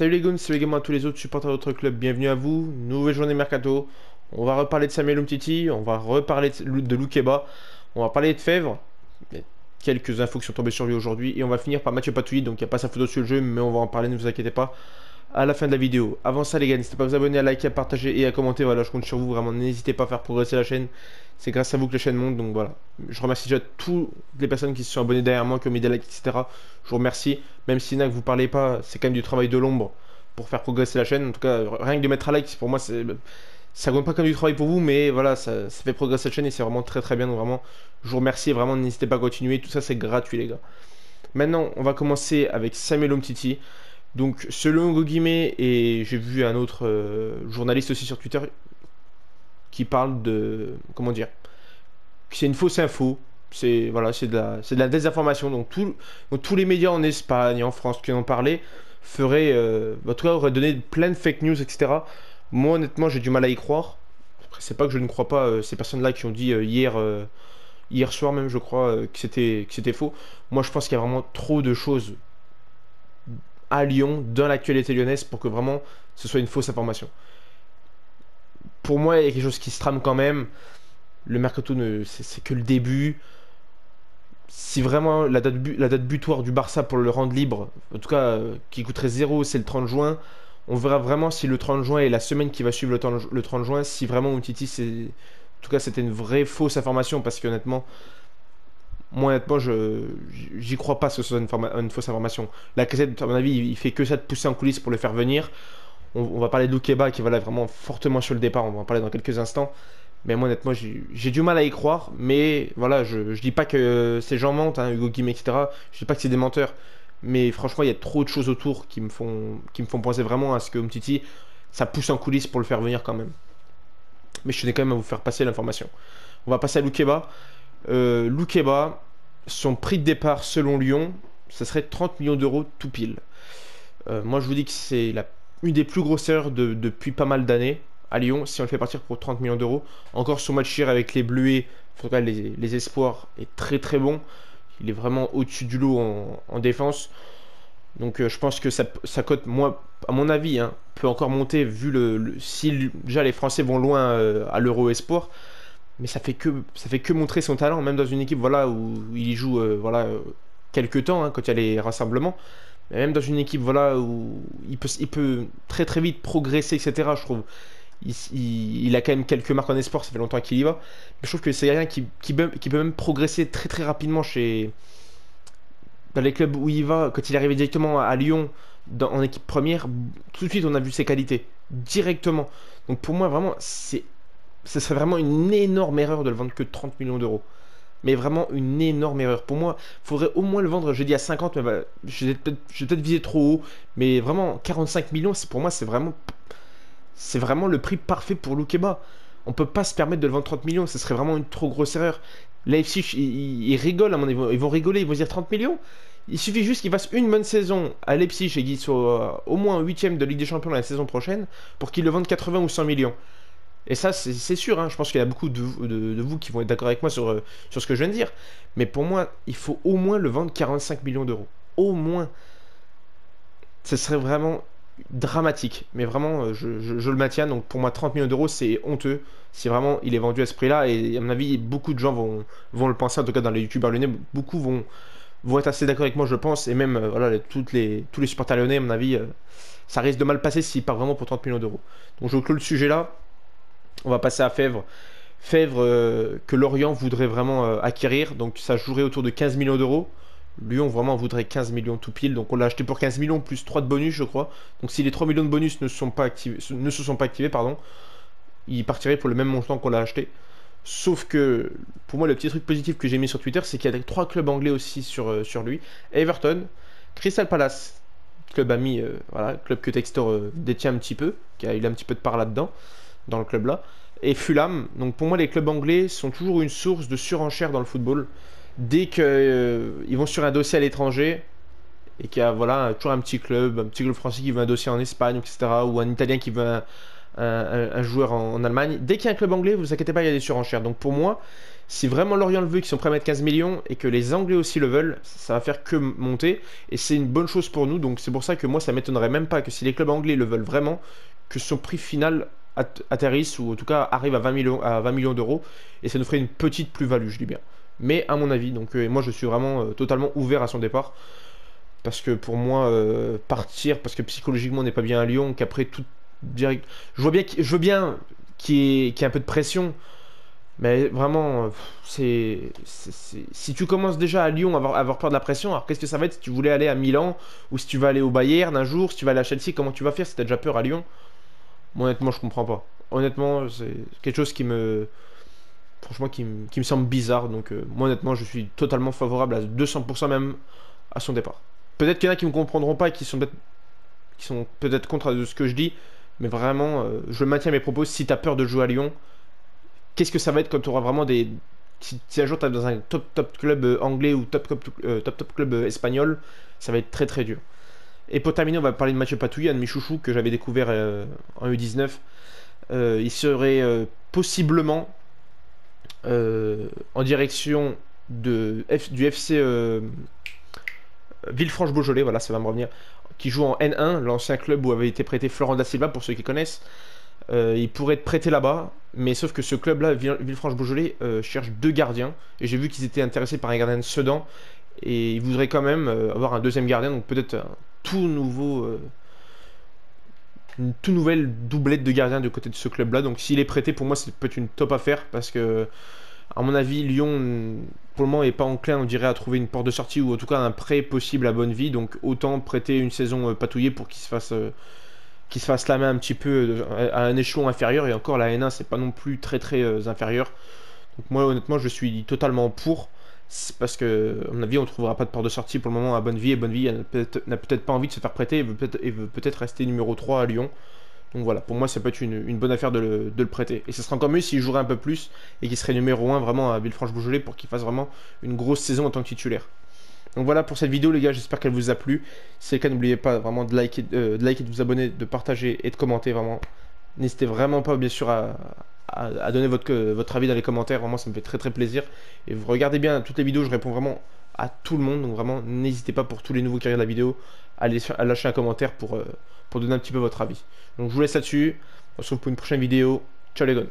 Salut les goons, salut également à tous les autres supporters de notre club, bienvenue à vous, nouvelle journée Mercato. On va reparler de Samuel Umtiti, on va reparler de, de Loukeba, on va parler de Fèvre, quelques infos qui sont tombées sur lui aujourd'hui, et on va finir par Mathieu Patouille, donc il n'y a pas sa photo sur le jeu, mais on va en parler, ne vous inquiétez pas, à la fin de la vidéo. Avant ça les gars, n'hésitez pas à vous abonner, à liker, à partager et à commenter, voilà, je compte sur vous, vraiment, n'hésitez pas à faire progresser la chaîne, c'est grâce à vous que la chaîne monte, donc voilà. Je remercie déjà toutes les personnes qui se sont abonnées derrière moi, qui ont mis des likes, etc. Je vous remercie, même si que vous parlez pas, c'est quand même du travail de l'ombre pour faire progresser la chaîne. En tout cas, rien que de mettre un like, pour moi, c'est ça compte pas comme du travail pour vous, mais voilà, ça, fait progresser la chaîne et c'est vraiment très très bien. Donc vraiment, je vous remercie vraiment, n'hésitez pas à continuer. Tout ça, c'est gratuit, les gars. Maintenant, on va commencer avec Samuel Omtiti. Donc, selon Gogime, et j'ai vu un autre euh, journaliste aussi sur Twitter qui parle de. Comment dire C'est une fausse info. C'est voilà, de, la, de la désinformation. Donc, tous les médias en Espagne, en France qui en ont parlé feraient. Euh, en auraient donné plein de fake news, etc. Moi, honnêtement, j'ai du mal à y croire. C'est pas que je ne crois pas euh, ces personnes-là qui ont dit euh, hier, hier soir même, je crois, que c'était faux. Moi, je pense qu'il y a vraiment trop de choses à Lyon, dans l'actualité lyonnaise, pour que vraiment ce soit une fausse information pour moi, il y a quelque chose qui se trame quand même. Le mercato, c'est que le début. Si vraiment la date, la butoir du Barça pour le rendre libre, en tout cas euh, qui coûterait zéro, c'est le 30 juin, on verra vraiment si le 30 juin est la semaine qui va suivre le 30, juin, si vraiment Umtiti, c'est. En tout cas, c'était une vraie fausse information parce qu'honnêtement, moi honnêtement, je j'y crois pas que ce soit une, fausse information. La cassette, à mon avis, il fait que ça de pousser en coulisses pour le faire venir. On, va parler de Loukeba qui va là vraiment fortement sur le départ, on va en parler dans quelques instants. Mais moi honnêtement j'ai du mal à y croire, mais voilà, je, je dis pas que ces gens mentent, hein, Hugo Guim, etc. Je dis pas que c'est des menteurs. Mais franchement, il y a trop de choses autour qui me font, qui me font penser vraiment à ce que Umtiti, ça pousse en coulisses pour le faire venir quand même. Mais je tenais quand même à vous faire passer l'information. On va passer à Loukeba. Euh, son prix de départ selon Lyon, ce serait 30 millions d'euros tout pile. Euh, moi je vous dis que c'est une des plus grosses erreurs depuis pas mal d'années à Lyon, si on le fait partir pour 30 millions d'euros. Encore son match hier avec les Bleuets, en tout cas les, espoirs, est très très bon. Il est vraiment au-dessus du lot en, défense. Donc euh, je pense que ça, cote, moi, à mon avis, hein, peut encore monter vu le, si déjà les Français vont loin euh, à l'Euro Espoir. Mais ça fait que ça fait que montrer son talent, même dans une équipe voilà où il joue euh, voilà quelques temps hein, quand il y a les rassemblements même dans une équipe voilà, où il peut, il peut très très vite progresser, etc. Je trouve. Il, a quand même quelques marques en espoir, ça fait longtemps qu'il y va. Mais je trouve que c'est quelqu'un qui, qui, peut, qui, peut, même progresser très très rapidement chez dans les clubs où il va. Quand il est arrivé directement à Lyon en équipe première, tout de suite on a vu ses qualités directement. Donc pour moi, vraiment, c'est ce serait vraiment une énorme erreur de le vendre que 30 millions d'euros mais vraiment une énorme erreur. Pour moi, il faudrait au moins le vendre, je dis à 50, mais bah, je vais peut-être viser trop haut, mais vraiment 45 millions, pour moi, c'est vraiment, c'est vraiment le prix parfait pour Loukeba. On peut pas se permettre de le vendre 30 millions, ce serait vraiment une trop grosse erreur. Leipzig, ils, rigolent, ils vont rigoler, ils vont dire 30 millions. Il suffit juste qu'ils fassent une bonne saison à Leipzig et qu'ils soient au moins 8ème de Ligue des Champions la saison prochaine pour qu'ils le vendent 80 ou 100 millions. Et ça, c'est sûr, hein. je pense qu'il y a beaucoup de, vous qui vont être d'accord avec moi sur, euh, sur ce que je viens de dire. Mais pour moi, il faut au moins le vendre 45 millions d'euros. Au moins. Ce serait vraiment dramatique. Mais vraiment, euh, je, le maintiens. Donc pour moi, 30 millions d'euros, c'est honteux. Si vraiment il est vendu à ce prix-là. Et à mon avis, beaucoup de gens vont, vont le penser. En tout cas, dans les youtubeurs lyonnais, beaucoup vont, vont être assez d'accord avec moi, je pense. Et même, euh, voilà, toutes les, tous les supporters lyonnais, à mon avis, ça risque de mal passer s'il part vraiment pour 30 millions d'euros. Donc je clôt le sujet là. On va passer à Fèvre. Fèvre euh, que Lorient voudrait vraiment euh, acquérir. Donc ça jouerait autour de 15 millions d'euros. Lyon vraiment voudrait 15 millions tout pile. Donc on l'a acheté pour 15 millions plus 3 de bonus, je crois. Donc si les 3 millions de bonus ne, sont pas activés, se sont pas activés, pardon, il partirait pour le même montant qu'on l'a acheté. Sauf que, pour moi, le petit truc positif que j'ai mis sur Twitter, c'est qu'il y a trois clubs anglais aussi sur, euh, sur lui. Everton, Crystal Palace, club ami, voilà, club que Textor détient un petit peu, qui il a un petit peu de part là-dedans dans le club là. Et Fulham, donc pour moi les clubs anglais sont toujours une source de surenchère dans le football. Dès qu'ils euh, vont sur un dossier à l'étranger, et qu'il y a voilà, toujours un petit club, un petit club français qui veut un dossier en Espagne, etc., ou un Italien qui veut un, joueur en, Allemagne. Dès qu'il y a un club anglais, vous inquiétez pas, il y a des surenchères. Donc pour moi, si vraiment Lorient le veut, qu'ils sont prêts à mettre 15 millions et que les Anglais aussi le veulent, ça va faire que monter. Et c'est une bonne chose pour nous. Donc c'est pour ça que moi, ça m'étonnerait même pas que si les clubs anglais le veulent vraiment, que son prix final atterrisse ou en tout cas arrive à 20 millions, à 20 millions d'euros. Et ça nous ferait une petite plus-value, je dis bien. Mais à mon avis, donc euh, moi je suis vraiment euh, totalement ouvert à son départ. Parce que pour moi, euh, partir, parce que psychologiquement on n'est pas bien à Lyon, qu'après tout direct. Je vois bien, je veux bien qu'il y, ait un peu de pression. Mais vraiment, c'est, si tu commences déjà à Lyon à avoir, avoir, peur de la pression, alors qu'est-ce que ça va être si tu voulais aller à Milan ou si tu vas aller au Bayern un jour, si tu vas aller à Chelsea, comment tu vas faire si tu as déjà peur à Lyon? Moi, honnêtement, je comprends pas. Honnêtement, c'est quelque chose qui me, franchement, qui, me semble bizarre. Donc, euh, moi, honnêtement, je suis totalement favorable à 200% même à son départ. Peut-être qu'il y en a qui me comprendront pas et qui sont peut-être, peut-être contre ce que je dis. Mais vraiment, euh, je maintiens mes propos. Si tu as peur de jouer à Lyon, qu'est-ce que ça va être quand tu auras vraiment des. Si, un jour tu dans un top top club euh, anglais ou top, top club espagnol, ça va être très très dur. Et pour terminer, on va parler de Mathieu Patouille, un de mes chouchous que j'avais découvert en U19. il serait possiblement en direction du FC Villefranche-Beaujolais, voilà, ça va me revenir, qui joue en N1, l'ancien club où avait été prêté Florent da Silva, pour ceux qui connaissent. Euh, il pourrait être prêté là-bas, mais sauf que ce club-là, Villefranche-Beaujolais, euh, cherche deux gardiens. Et j'ai vu qu'ils étaient intéressés par un gardien de Sedan. Et ils voudraient quand même euh, avoir un deuxième gardien, donc peut-être tout nouveau. une tout nouvelle doublette de gardiens du côté de ce club-là. Donc s'il est prêté, pour moi, c'est peut-être une top affaire parce que à mon avis, Lyon, pour le moment, n'est pas enclin, on dirait, à trouver une porte de sortie ou en tout cas un prêt possible à bonne vie. Donc autant prêter une saison euh, patouillée pour qu'il se fasse, euh, qu'il se fasse la main un petit peu euh, à un échelon inférieur. Et encore, la N1, c'est pas non plus très très inférieur. Donc moi, honnêtement, je suis totalement pour. Parce que, à mon avis, on ne trouvera pas de porte de sortie pour le moment à bonne vie. Et bonne vie n'a peut-être pas envie de se faire prêter et veut peut-être rester numéro 3 à Lyon. Donc voilà, pour moi, ça peut être une, bonne affaire de le, prêter. Et ce serait encore mieux s'il jouerait un peu plus et qu'il serait numéro 1 vraiment à Villefranche-Beaujolais pour qu'il fasse vraiment une grosse saison en tant que titulaire. Donc voilà pour cette vidéo les gars, j'espère qu'elle vous a plu. Si c'est le cas, n'oubliez pas vraiment de liker, euh, de liker, de vous abonner, de partager et de commenter vraiment. N'hésitez vraiment pas bien sûr à, donner votre, votre avis dans les commentaires, vraiment ça me fait très très plaisir. Et vous regardez bien toutes les vidéos, je réponds vraiment à tout le monde, donc vraiment n'hésitez pas pour tous les nouveaux qui regardent la vidéo à, lâcher un commentaire pour, euh, pour donner un petit peu votre avis. Donc je vous laisse là-dessus. On se retrouve pour une prochaine vidéo. Ciao les gars.